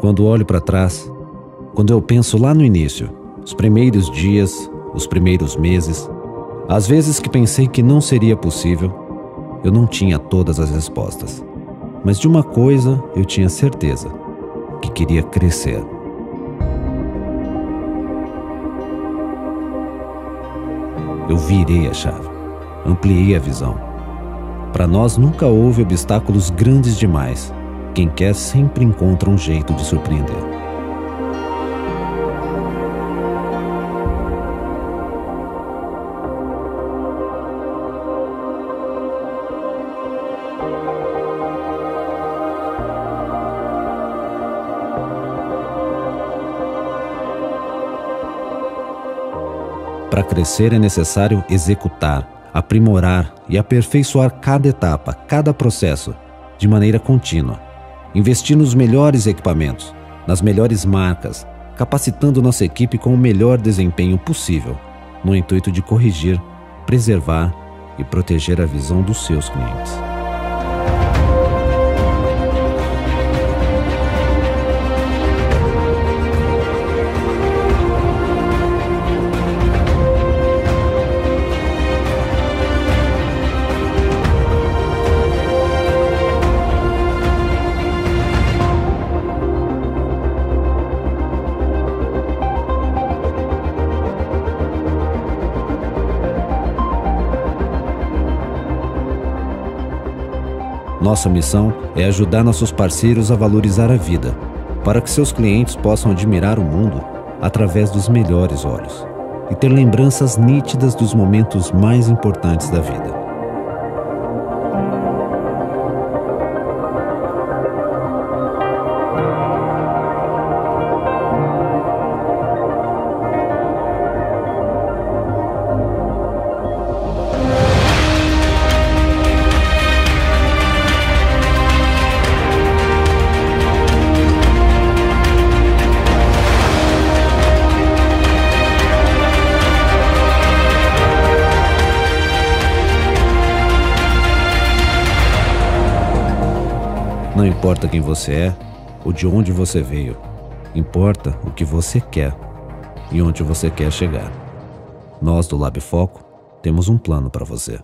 Quando olho para trás, quando eu penso lá no início, os primeiros dias, os primeiros meses, às vezes que pensei que não seria possível, eu não tinha todas as respostas. Mas de uma coisa eu tinha certeza: que queria crescer. Eu virei a chave, ampliei a visão. Para nós nunca houve obstáculos grandes demais. Quem quer sempre encontra um jeito de surpreender. Para crescer é necessário executar, aprimorar e aperfeiçoar cada etapa, cada processo, de maneira contínua. Investir nos melhores equipamentos, nas melhores marcas, capacitando nossa equipe com o melhor desempenho possível, no intuito de corrigir, preservar e proteger a visão dos seus clientes. Nossa missão é ajudar nossos parceiros a valorizar a vida, para que seus clientes possam admirar o mundo através dos melhores olhos e ter lembranças nítidas dos momentos mais importantes da vida. Não importa quem você é ou de onde você veio, importa o que você quer e onde você quer chegar. Nós do Lab Foco temos um plano para você.